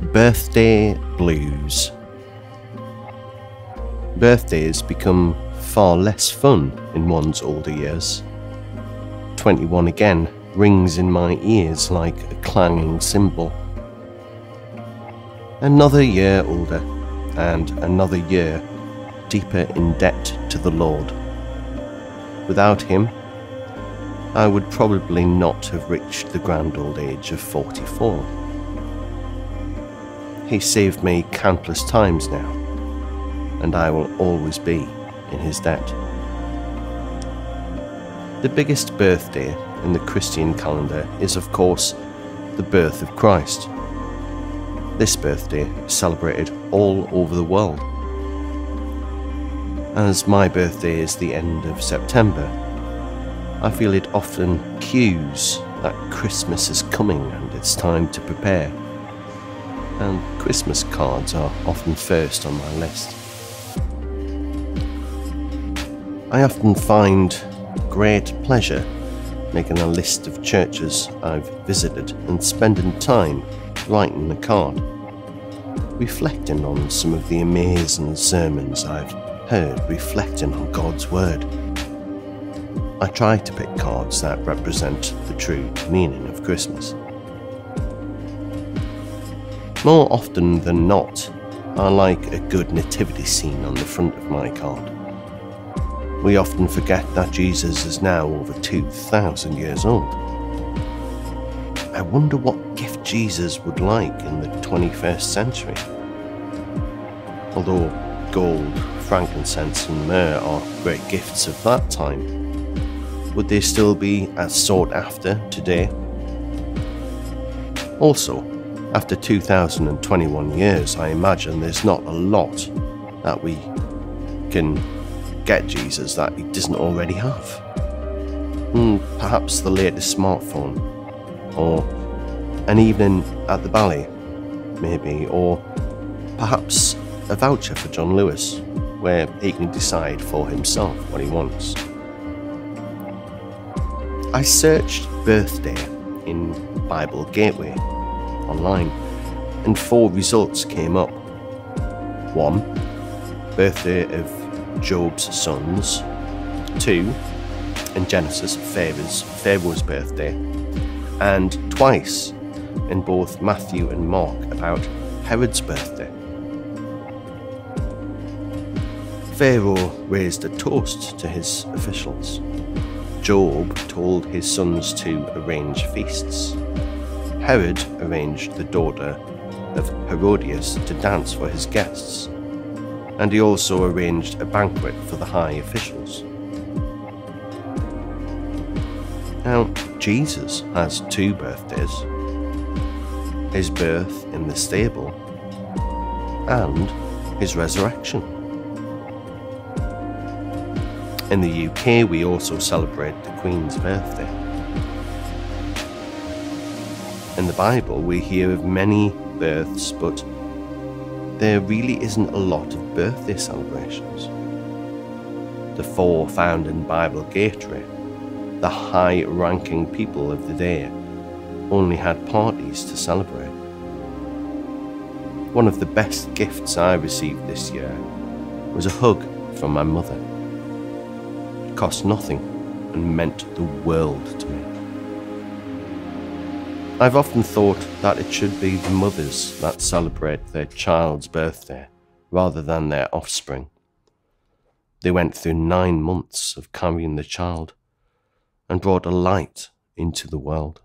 Birthday Blues. Birthdays become far less fun in one's older years. 21 again rings in my ears like a clanging cymbal. Another year older, and another year deeper in debt to the Lord. Without Him, I would probably not have reached the grand old age of 44. He saved me countless times now, and I will always be in His debt. The biggest birthday in the Christian calendar is, of course, the birth of Christ. This birthday is celebrated all over the world. As my birthday is the end of September, I feel it often cues that Christmas is coming and it's time to prepare. And Christmas cards are often first on my list. I often find great pleasure making a list of churches I've visited and spending time writing a card, reflecting on some of the amazing sermons I've heard, reflecting on God's Word. I try to pick cards that represent the true meaning of Christmas. More often than not, I like a good nativity scene on the front of my card. We often forget that Jesus is now over 2,000 years old. I wonder what gift Jesus would like in the 21st century. Although gold, frankincense, and myrrh are great gifts of that time, would they still be as sought after today? Also, after 2021 years, I imagine there's not a lot that we can get Jesus that he doesn't already have. Hmm, perhaps the latest smartphone, or an evening at the ballet, maybe, or perhaps a voucher for John Lewis, where he can decide for himself what he wants. I searched birthday in Bible Gateway online, and four results came up. One, birthday of Job's sons. Two, in Genesis, Pharaoh's, Pharaoh's birthday. And twice in both Matthew and Mark about Herod's birthday. Pharaoh raised a toast to his officials. Job told his sons to arrange feasts. Herod arranged the daughter of Herodias to dance for his guests and he also arranged a banquet for the high officials. Now, Jesus has two birthdays his birth in the stable and his resurrection. In the UK, we also celebrate the Queen's birthday. In the Bible, we hear of many births, but there really isn't a lot of birthday celebrations. The four found in Bible Gateway, the high ranking people of the day, only had parties to celebrate. One of the best gifts I received this year was a hug from my mother. It cost nothing and meant the world to me. I've often thought that it should be the mothers that celebrate their child's birthday rather than their offspring. They went through nine months of carrying the child and brought a light into the world.